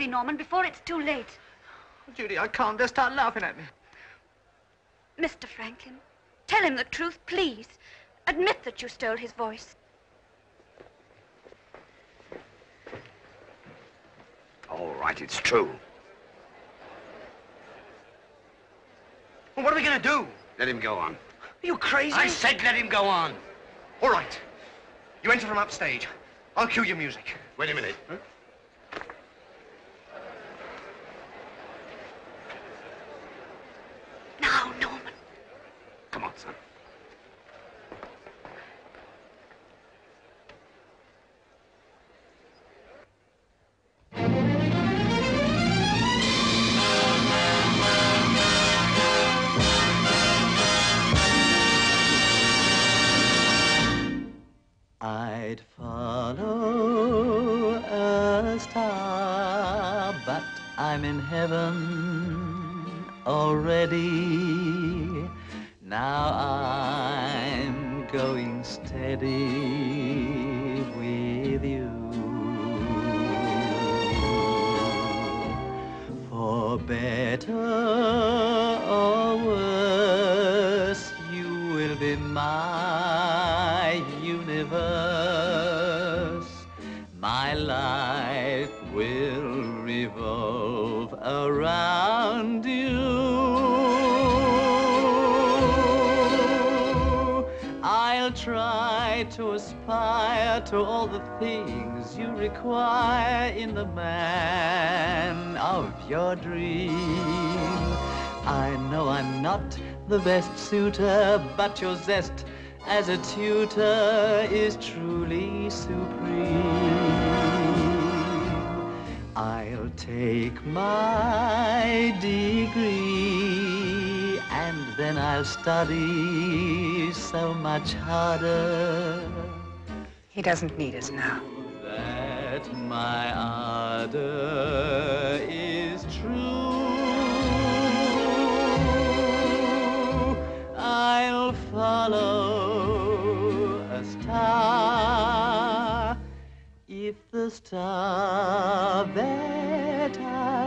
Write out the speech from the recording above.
quickly, Norman, before it's too late. Oh, Judy, I can't. They'll start laughing at me. Mr. Franklin, tell him the truth, please. Admit that you stole his voice. All right, it's true. Well, what are we going to do? Let him go on. Are you crazy? I said let him go on. All right. You enter from upstage. I'll cue your music. Wait a minute. Huh? Now, Norman. I'd follow a star, but I'm in heaven already. Now I'm going steady with you. For better or worse, you will be my universe. My life will revolve around you. Try to aspire to all the things you require in the man of your dream. I know I'm not the best suitor, but your zest as a tutor is truly supreme. I'll take my degree then I'll study so much harder He doesn't need us now. that my ardor is true. I'll follow a star if the star that I